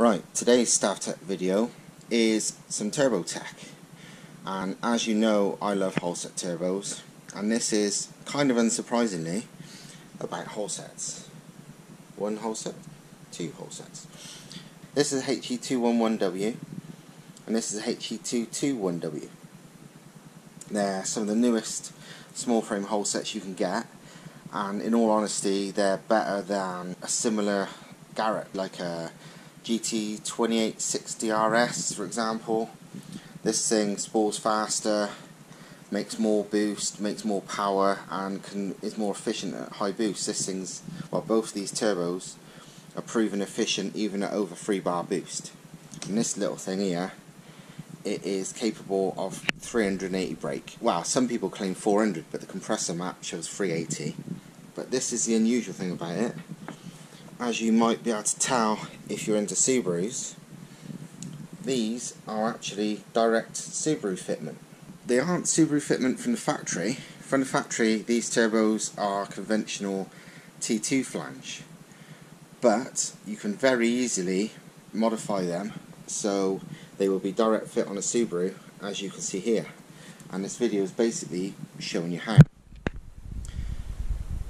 Right, today's Stav-Tech video is some turbo tech and as you know I love Holset turbos and this is kind of unsurprisingly about Holsets. One Holset, two Holsets. This is HE211W and this is HE221W. They're some of the newest small frame Holsets you can get and in all honesty they're better than a similar Garrett like a GT2860RS for example. This thing spools faster, makes more boost, makes more power and can is more efficient at high boost. This thing's, well both these turbos are proven efficient even at over 3 bar boost. And this little thing here, it is capable of 380 brake. Well, some people claim 400 but the compressor map shows 380. But this is the unusual thing about it as you might be able to tell if you're into Subarus, these are actually direct Subaru fitment. They aren't Subaru fitment from the factory. From the factory, these turbos are conventional T2 flange. But you can very easily modify them so they will be direct fit on a Subaru as you can see here. And this video is basically showing you how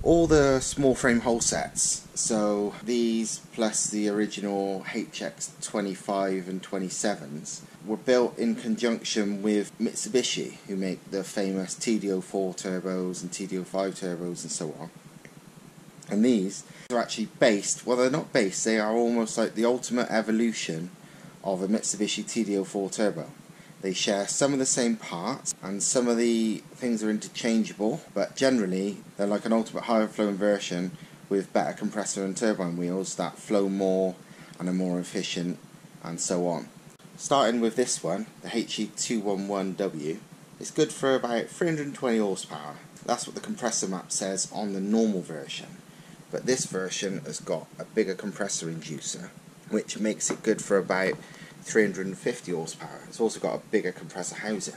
all the small frame Holsets so these plus the original HX25 and 27s were built in conjunction with Mitsubishi who make the famous TD04 turbos and TD05 turbos and so on. And these are actually based, well they're not based, they are almost like the ultimate evolution of a Mitsubishi TD04 turbo they share some of the same parts and some of the things are interchangeable, but generally they're like an ultimate higher flowing version with better compressor and turbine wheels that flow more and are more efficient and so on. Starting with this one, the HE211W, it's good for about 320 horsepower. That's what the compressor map says on the normal version. But this version has got a bigger compressor inducer, which makes it good for about 350 horsepower. It's also got a bigger compressor housing.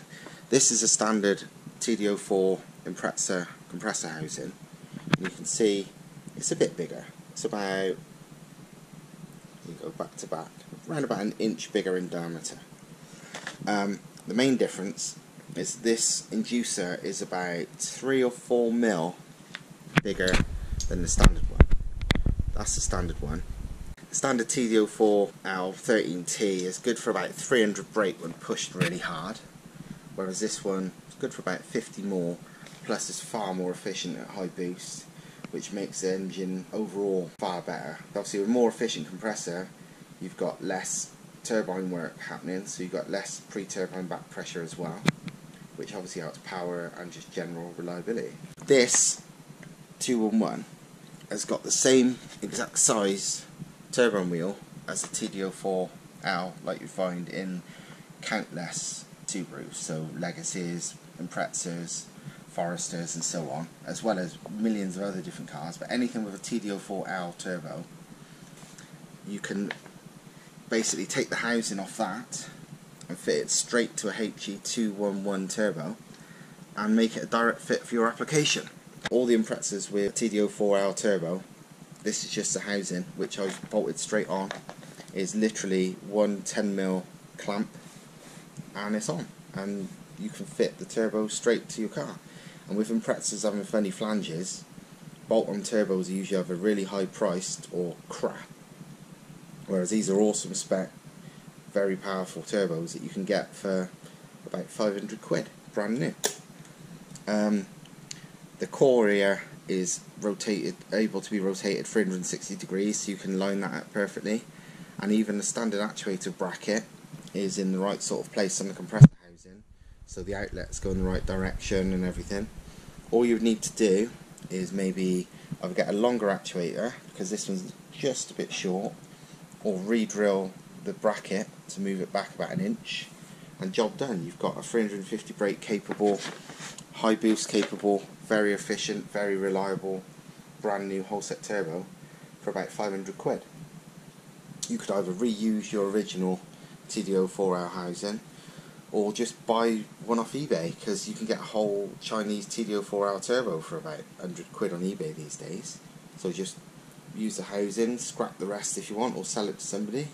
This is a standard TD04 compressor, compressor housing. And you can see it's a bit bigger. It's about, you go back to back, around about an inch bigger in diameter. Um, the main difference is this inducer is about 3 or 4 mil bigger than the standard one. That's the standard one standard TDO four L thirteen T is good for about 300 brake when pushed really hard, whereas this one is good for about 50 more, plus it's far more efficient at high boost, which makes the engine overall far better. Obviously with a more efficient compressor, you've got less turbine work happening, so you've got less pre-turbine back pressure as well, which obviously helps power and just general reliability. This 211 has got the same exact size turbine wheel as a TD04L like you find in countless Subarus, so Legacies, Imprezas, Foresters and so on, as well as millions of other different cars, but anything with a TD04L turbo, you can basically take the housing off that and fit it straight to a HE211 turbo and make it a direct fit for your application. All the Imprezas with TD04L turbo this is just the housing which I've bolted straight on is literally one 10mm clamp and it's on. And you can fit the turbo straight to your car. And with Imprezas having funny flanges bolt-on turbos usually have a really high priced or crap. Whereas these are awesome spec very powerful turbos that you can get for about 500 quid brand new. Um, the core here is rotated, able to be rotated 360 degrees, so you can line that up perfectly. And even the standard actuator bracket is in the right sort of place on the compressor housing, so the outlets go in the right direction and everything. All you would need to do is maybe either get a longer actuator, because this one's just a bit short, or re-drill the bracket to move it back about an inch, and job done. You've got a 350 brake capable, high boost capable very efficient, very reliable, brand new Holset turbo for about 500 quid. You could either reuse your original TD04L housing or just buy one off eBay because you can get a whole Chinese TD04L turbo for about 100 quid on eBay these days. So just use the housing, scrap the rest if you want or sell it to somebody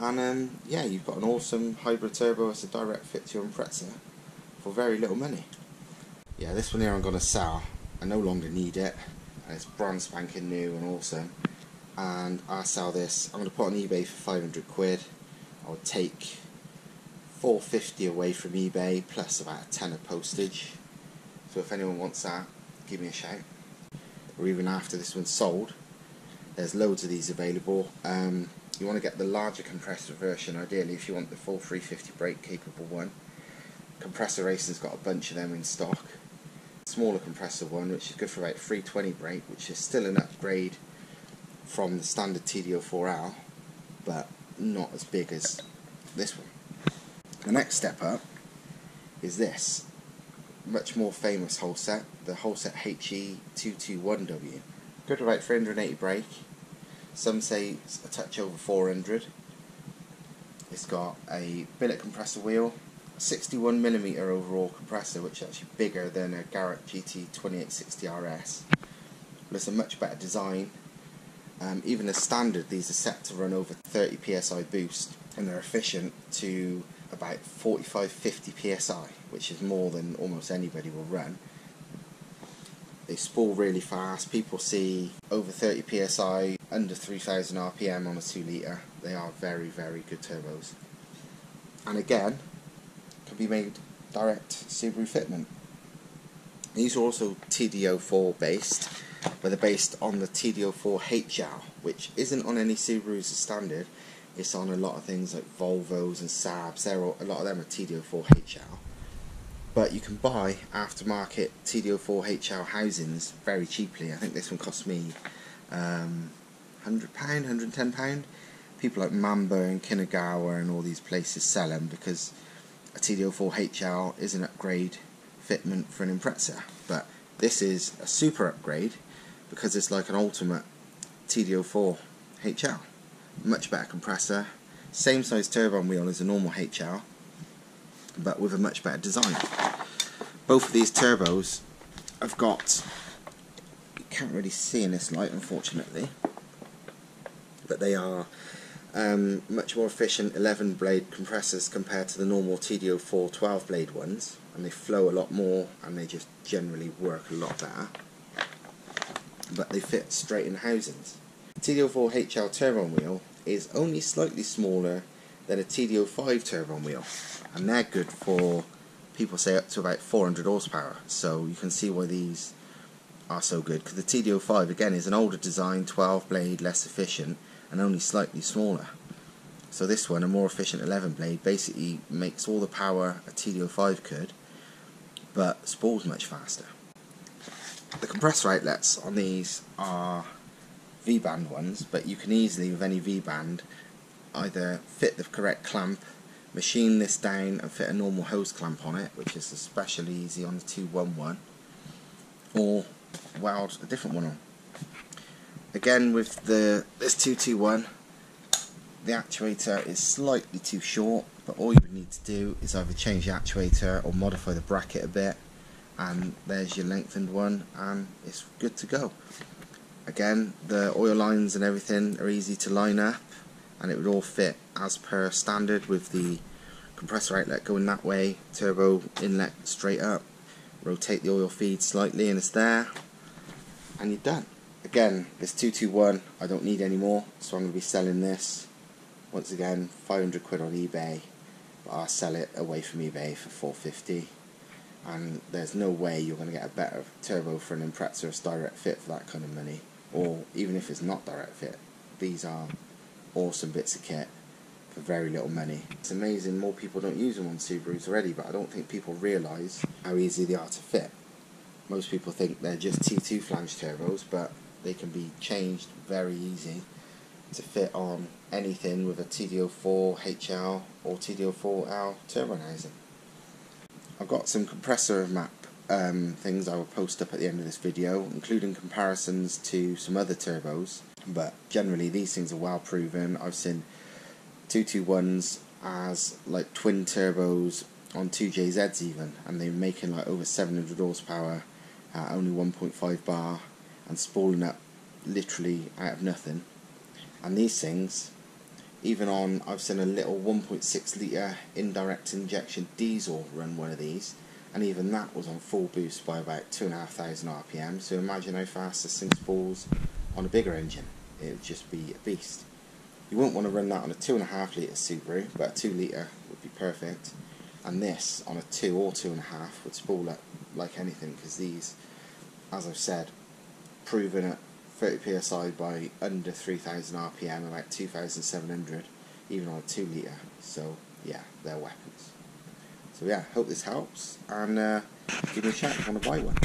And um, yeah, you've got an awesome hybrid turbo as a direct fit to your Impreza for very little money. Yeah, this one here I'm to sell. I no longer need it. It's brand spanking new and awesome. And I sell this. I'm to put on eBay for 500 quid. I'll take 450 away from eBay plus about a tenner postage. So if anyone wants that, give me a shout. Or even after this one's sold, there's loads of these available. Um, you want to get the larger compressor version ideally if you want the full 350 brake capable one. Compressor Racing's got a bunch of them in stock. Smaller compressor one which is good for about 320 brake which is still an upgrade from the standard TD04L, but not as big as this one. The next step up is this much more famous Holset, the Holset HE221W. Good for about 380 brake some say it's a touch over 400. It's got a billet compressor wheel, 61mm overall compressor, which is actually bigger than a Garrett GT 2860 RS. But it's a much better design. Um, even as standard, these are set to run over 30 psi boost, and they're efficient to about 45-50 psi, which is more than almost anybody will run. They spool really fast. People see over 30 psi, under 3000 RPM on a 2 litre. They are very, very good turbos. And again, can be made direct Subaru fitment. These are also TD04 based, but they're based on the TD04 HL, which isn't on any Subarus as standard. It's on a lot of things like Volvos and Saabs. They're all, a lot of them are TD04 HL, but you can buy aftermarket TD04 HL housings very cheaply. I think this one cost me um, £100, £110. People like Mamba and Kinugawa and all these places sell them because a TD04 HL is an upgrade fitment for an Impreza. But this is a super upgrade because it's like an ultimate TD04 HL. Much better compressor, same size turbine wheel as a normal HL, but with a much better design. Both of these turbos have got, you can't really see in this light unfortunately, but they are um, much more efficient 11 blade compressors compared to the normal TD04 12 blade ones and they flow a lot more and they just generally work a lot better but they fit straight in housings. TD04 HL turbine wheel is only slightly smaller than a TD05 turbine wheel and they're good for people say up to about 400 horsepower so you can see why these are so good because the TD05 again is an older design 12 blade less efficient and only slightly smaller. So this one a more efficient 11 blade basically makes all the power a TD05 could but spools much faster. The compressor outlets on these are V-band ones but you can easily with any V-band either fit the correct clamp machine this down and fit a normal hose clamp on it which is especially easy on the 211 or weld a different one on again with the this 221 the actuator is slightly too short but all you need to do is either change the actuator or modify the bracket a bit and there's your lengthened one and it's good to go. Again the oil lines and everything are easy to line up and it would all fit as per standard with the compressor outlet going that way, turbo inlet straight up, rotate the oil feed slightly and it's there, and you're done. Again, this 221 I don't need anymore, so I'm going to be selling this, once again, 500 quid on eBay, but I'll sell it away from eBay for 450 and there's no way you're going to get a better turbo for an Impreza or direct fit for that kind of money, or even if it's not direct fit, these are awesome bits of kit for very little money. It's amazing more people don't use them on Subarus already, but I don't think people realise how easy they are to fit. Most people think they're just T2 flange turbos, but they can be changed very easy to fit on anything with a TD04 HL or TD04L turbo housing. I've got some compressor map um, things I will post up at the end of this video, including comparisons to some other turbos but generally these things are well proven. I've seen 221s as like twin turbos on 2JZs even, and they're making like over 700 horsepower at only 1.5 bar and spooling up literally out of nothing. And these things, even on, I've seen a little 1.6 litre indirect injection diesel run one of these, and even that was on full boost by about 2,500 RPM, so imagine how fast this thing falls on a bigger engine. It would just be a beast. You wouldn't want to run that on a 2.5 litre Subaru, but a 2 litre would be perfect. And this on a 2 or 2.5 would spool up like anything, because these, as I've said, proven at 30 psi by under 3000 rpm, about 2700, even on a 2 litre. So, yeah, they're weapons. So, yeah, hope this helps, and uh, give me a shout if you want to buy one.